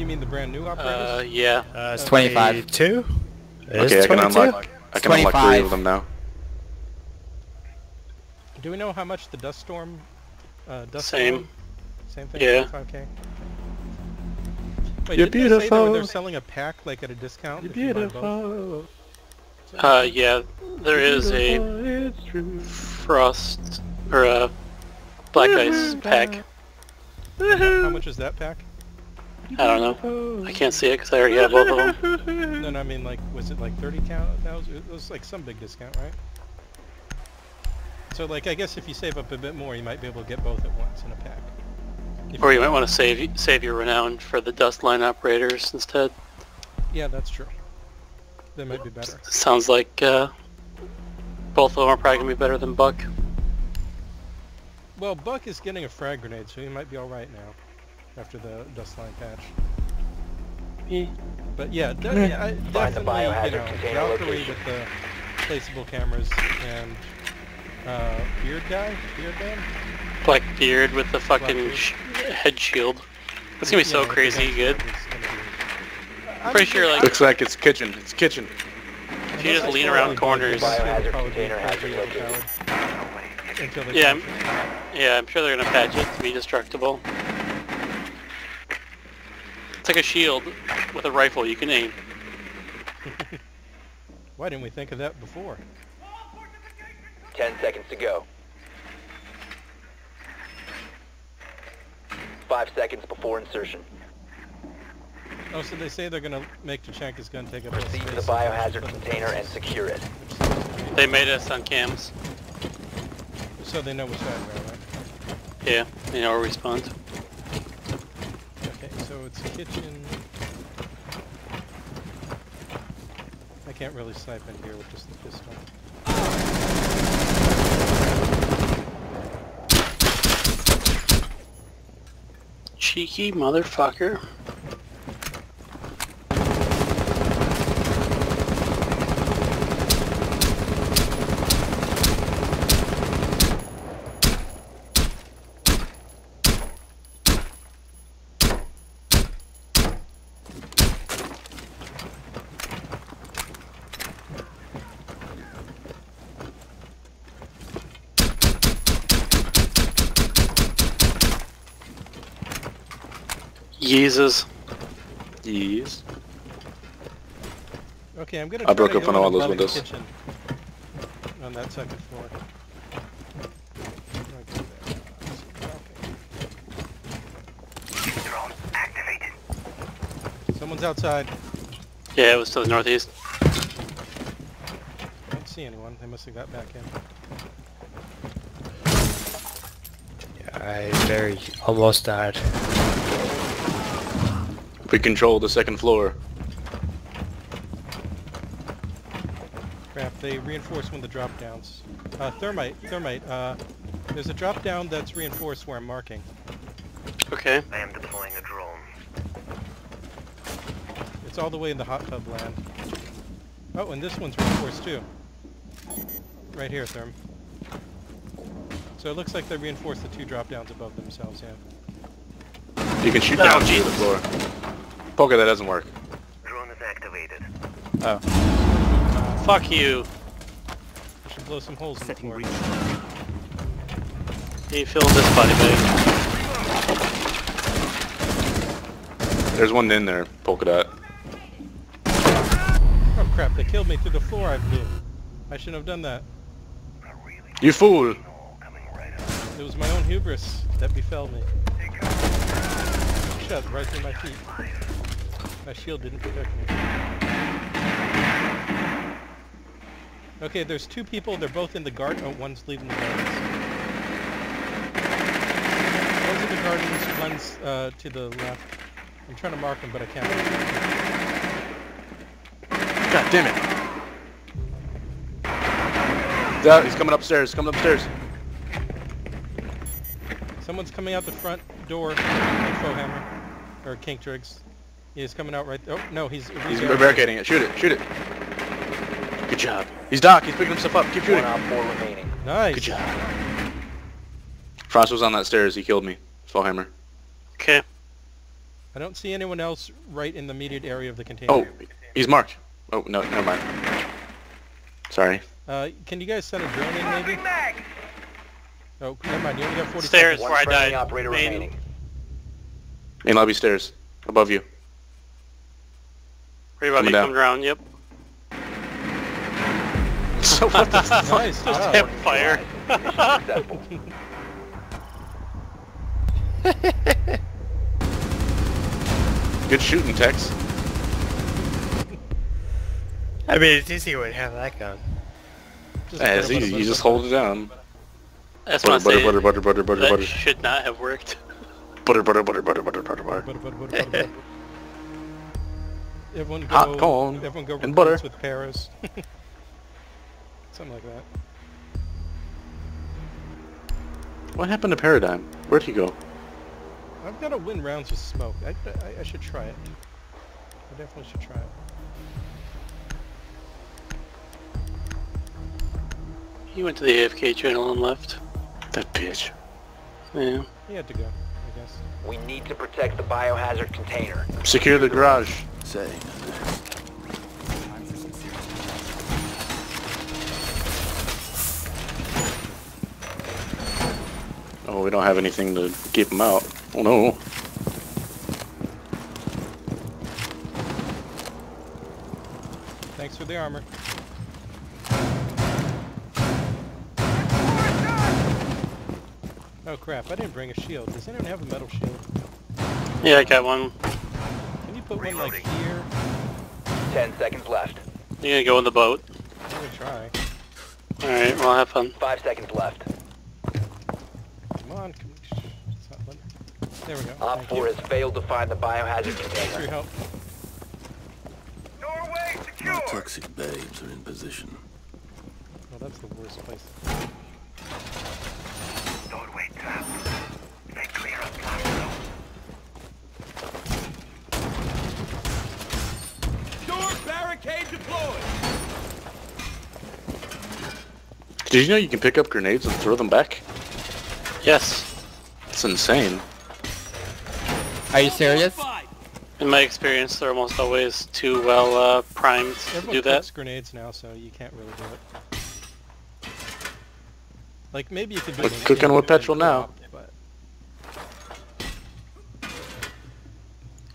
You mean the brand new Uh, yeah. Uh, it's 25. 22? It is Okay, I can unlock. I can unlock three of them now. Do we know how much the dust storm? Uh, dust Same. Storm? Same thing. Yeah. 25k. Wait, You're didn't they say they were- beautiful. they're selling a pack like at a discount? if you buy both? Uh, yeah. There is a frost or a black ice pack. How much is that pack? I don't know. I can't see it because I already have both of them. No, no, I mean like, was it like 30 count? thousand? It was like some big discount, right? So like, I guess if you save up a bit more, you might be able to get both at once in a pack. If Or you might want to save save your renown for the dust line operators instead. Yeah, that's true. That might be better. Sounds like uh, both of them are probably gonna be better than Buck. Well, Buck is getting a frag grenade, so he might be all right now after the dust line patch. But yeah, de- yeah I, Find the definitely, you know, container Valkyrie with the placeable cameras and uh, Beard Guy, Beard Man. Black beard with the fucking sh- head shield. That's gonna be so crazy good. gun is gonna be- I'm Pretty sure, sure- like- Looks like it's kitchen. It's kitchen. If you just lean around corners. Buck, it's Biohazard probably container has pretty been located. overpowered Until they Yeah, I'm- Yeah, I'm sure they're gonna patch it to be destructible. It's like a shield with a rifle you can aim. Why didn't we think of that before? Ten seconds to go. Five seconds before insertion. Oh, so they say they're gonna make Tachanka's gun take up less Proceed to space the as biohazard container and secure it. They made us on cams. So they know which side we're on, right? Yeah, they know where we spawned. Okay, it's kitchen. I can't really snipe in here with just the pistol. Cheeky motherfucker. Jesus. Yes. Okay, I'm gonna. I broke to up go all those windows. kitchen On that second floor. Okay, there. Okay. Someone's outside. Yeah, it was to the northeast. I don't see anyone. They must have got back in. Yeah, I very almost died. We control the second floor. Crap, they reinforced one of the drop downs. Uh, thermite, thermite, uh, there's a drop down that's reinforced where I'm marking. Okay. I am deploying a drone. It's all the way in the hot tub land. Oh, and this one's reinforced too. Right here, Therm. So it looks like they reinforced the two drop downs above themselves, yeah. You can shoot Oh, down to the floor. Poker, that doesn't work. Drone is activated. Oh. Uh, fuck you. I should blow some holes in the floor. You fill this body bag. There's one in there, polka dot. Oh crap, they killed me through the floor I blew. I shouldn't have done that. You fool! Coming right up. It was my own hubris that befell me. Shut right through my feet. My shield didn't protect me. Okay, there's two people. They're both in the garden. Oh, one's leaving the gardens. One's in the gardens. One's uh, to the left. I'm trying to mark them, but I can't. God damn it! He's. He's coming upstairs. Coming upstairs. Someone's coming out the front door. Info hammer or kink trigs. He's coming out right. Oh no, he's He's barricading. barricading it. Shoot it. Shoot it. Good job. He's Doc. He's picking himself up. Keep One shooting. op four remaining. Nice. Good job. Frost was on that stairs. He killed me. Spellhammer. Okay. I don't see anyone else right in the immediate area of the container. Oh, he's marked. Oh, no, never mind. Sorry. Uh, can you guys send a drone in maybe? Oh, never mind. You only got 40 Stairs. seconds. One where I died. operator Main- remaining. Main lobby stairs. Above you. Right above Coming you, down. coming around, yep. So what the fuck? Nice job. Hip fire. Good shooting, Tex. I mean, it's easy when you have that gun. Just Yeah, it's butter, butter, easy. You butter, just hold it down. That's Butter, what I'm butter, saying. butter, butter, butter, butter, that butter. should not have worked. Butter, butter, butter, butter, butter, butter, butter. Butter, butter, butter, butter, butter. Everyone go. Hot corn everyone go and butter. with Paris. Something like that. What happened to Paradigm? Where'd he go? I've got to win rounds with smoke. I, I, I should try it. I definitely should try it. He went to the AFK channel and left. That bitch. Yeah. He had to go, I guess. We need to protect the biohazard container. Secure the garage. Oh, we don't have anything to keep them out. Oh no. Thanks for the armor. Oh crap, I didn't bring a shield. Does anyone have a metal shield? Yeah, I got one. Can you put one like here? Ten seconds left. You gonna go in the boat? I'm gonna try. Alright, well have fun. Five seconds left. Come on, come it's not letting- There we go. Op 4 has failed to find the biohazard Thanks for container. your help. Our toxic babes are in position. Well, that's the worst place. Did you know you can pick up grenades and throw them back? Yes. It's insane. Are you serious? In my experience, they're almost always too well uh, primed to do that. cooks grenades now, so you can't really do it. Like maybe you could do We're it cooking with petrol now. co-op,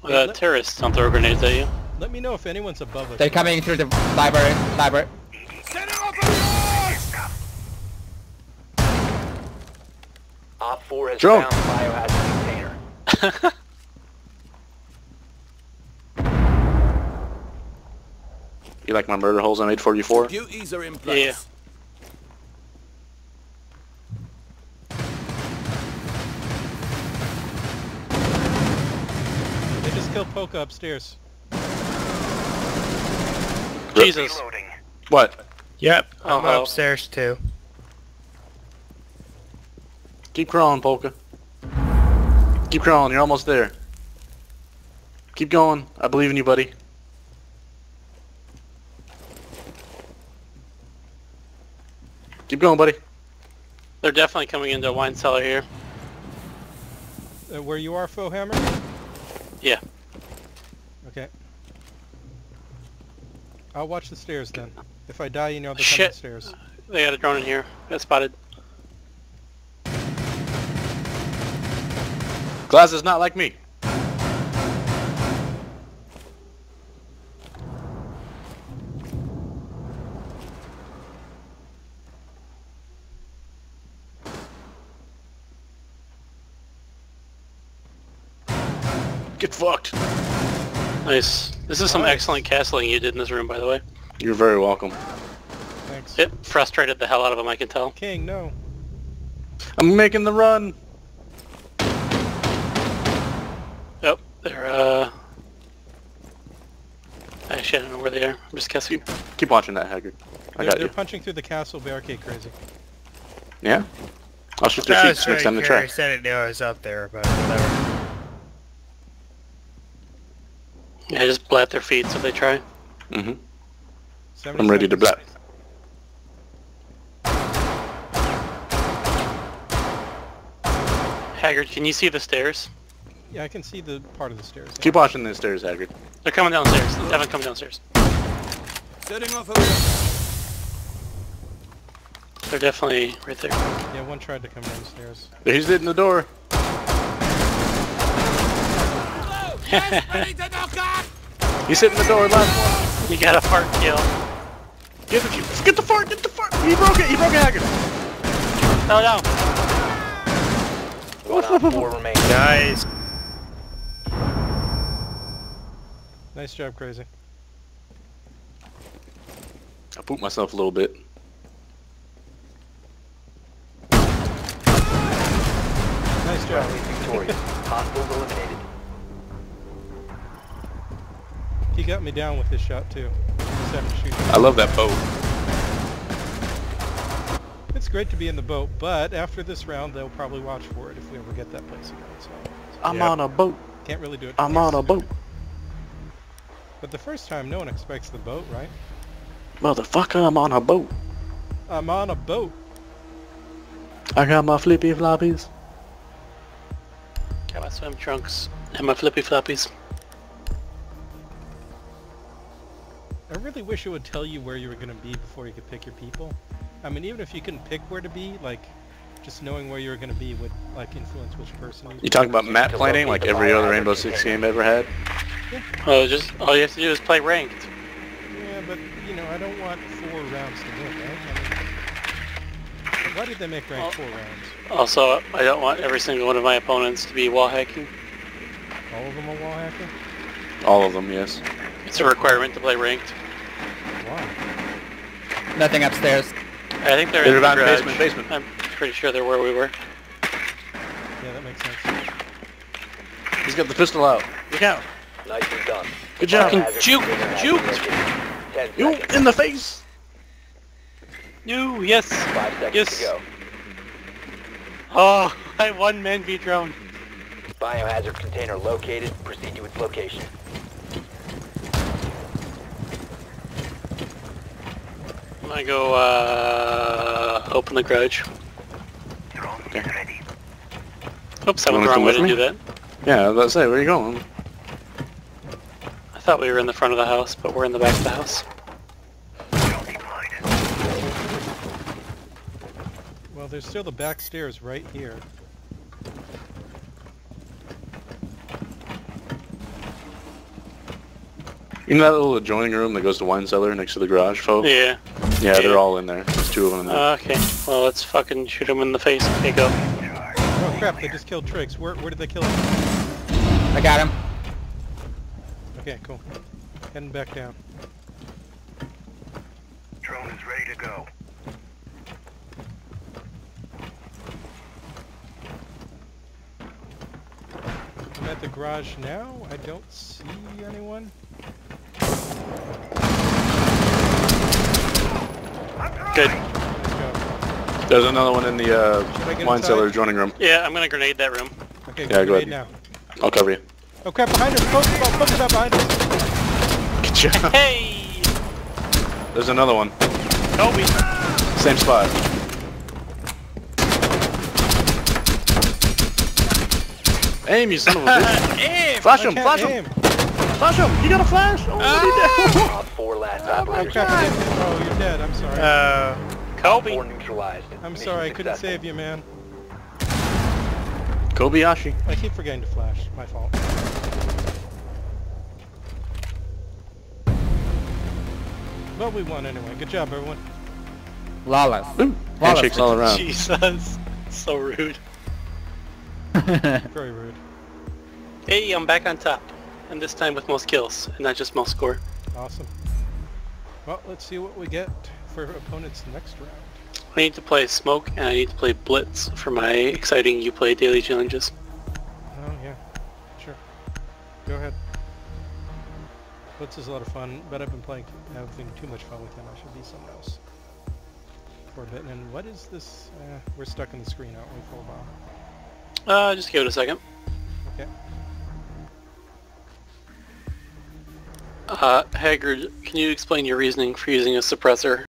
But Uh, terrorists don't throw grenades at you. let me know if anyone's above us. They're coming through the library. Library. Op 4 has Drone. found the biohazard container. You like my murder holes I made for you for? Duties are in Yeah. place. They just killed Polka upstairs. Jesus. Reloading. What? Yep, I'm Uh-oh. upstairs too. Keep crawling, Polka. Keep crawling, you're almost there. Keep going. I believe in you, buddy. Keep going, buddy. They're definitely coming into a wine cellar here. Uh, where you are, Faux Hammer? Yeah. Okay. I'll watch the stairs then. If I die, you know they're coming Shit. upstairs. They got a drone in here. Got spotted. Glass is not like me. Get fucked. Nice. This is some Nice. excellent castling you did in this room, by the way. You're very welcome. Thanks. It frustrated the hell out of him, I can tell. King, no. I'm making the run. They're, uh... Actually, I don't know where they are. I'm just guessing. Keep watching that, Haggard. I They're, got they're you. punching through the castle barricade crazy. Yeah? I'll shoot their feet was next time really they try. I didn't know I was up there, but whatever. Yeah, just blat their feet so they try. Mm-hmm. I'm ready to blat. Haggard, can you see the stairs? Yeah, I can see the part of the stairs. yeah. Keep watching the stairs, Haggard. They're coming downstairs. Devin coming downstairs. Setting off over. They're definitely right there. Yeah, one tried to come downstairs. He's hitting the door. He's hitting the door, last one. You got a fart kill. Get the, get the fart, get the fart. He broke it, he broke it, Haggard. No, no. One op 4 remaining. Nice. Nice job, Crazy. I pooped myself a little bit. Nice job. Friendly victorious. Hostiles eliminated. He got me down with his shot too. Just having to shoot. I love that boat. It's great to be in the boat, but after this round, they'll probably watch for it if we ever get that place again. So I'm Yep. on a boat. can't really do it. I'm on a boat. But the first time, no one expects the boat, right? Motherfucker, I'm on a boat. I'm on a boat. I got my flippy floppies. Got my swim trunks and my flippy floppies. I really wish it would tell you where you were going to be before you could pick your people. I mean, even if you couldn't pick where to be, like, just knowing where you were going to be would, like, influence which person you You talking about map planning like every other Rainbow Six game ever had? Oh, just all you have to do is play ranked. Yeah, but, you know, I don't want four rounds to win, right? I mean, why did they make rank Well- four rounds? Also, I don't want every single one of my opponents to be wall hacking. All of them are wall hacking? All of them, yes. It's a requirement to play ranked. Why? Nothing upstairs. I think they're, They're in the garage. basement, basement. I'm pretty sure they're where we were. Yeah, that makes sense. He's got the pistol out. Look out. Nicely done. Good job. Biohazard juke, juke. been located. Ten You in the face. You, yes. Five seconds Yes. to go. Oh, I one man beat drone. Biohazard container located. Proceed to its location. I'm go, uh, open the garage. Drones ready. Oops, that You was wanna the wrong come way with to me? do that. Yeah, I was about to say, where are you going? I thought we were in the front of the house, but we're in the back of the house. Well, there's still the back stairs right here. You know that little adjoining room that goes to wine cellar next to the garage, folks? Yeah. Yeah, they're all in there. There's two of them in there. Oh, okay. Well, let's fucking shoot them in the face. Okay, go. Oh crap, they just killed Triggs. Where, where did they kill him? I got him. Okay, cool. Heading back down. Drone is ready to go. I'm at the garage now. I don't see anyone. Good. There's another one in the uh, wine inside? cellar adjoining room. Yeah, I'm gonna grenade that room. Okay, Yeah, go grenade ahead. now. I'll cover you. Oh crap, behind us! Focus up, focus up behind us! Good job. Hey! There's another one. Kobe! Same spot. Aim, you son of a bitch. Aim! Flash him, can't flash him. Flash him. You got a flash. Oh, Op 4 last Oh operator. crap, oh, you're dead. I'm sorry. Uh, Kobe! 4 neutralized. I'm sorry, I couldn't successful. save you, man. Kobayashi. I keep forgetting to flash. My fault. But we won anyway. Good job, everyone. Lawless. Ooh, handshakes all around. Jesus. So rude. Very rude. Hey, I'm back on top. And this time with most kills, and not just most score. Awesome. Well, let's see what we get for opponents next round. I need to play Smoke, and I need to play Blitz for my exciting You Play daily challenges. Oh, yeah. Sure. Go ahead. Blitz is a lot of fun, but I've been playing, having too much fun with him. I should be someone else. For a bit. And what is this? Uh, we're stuck in the screen, aren't we, for a while? Uh, just give it a second. Okay. Uh, Haggard, can you explain your reasoning for using a suppressor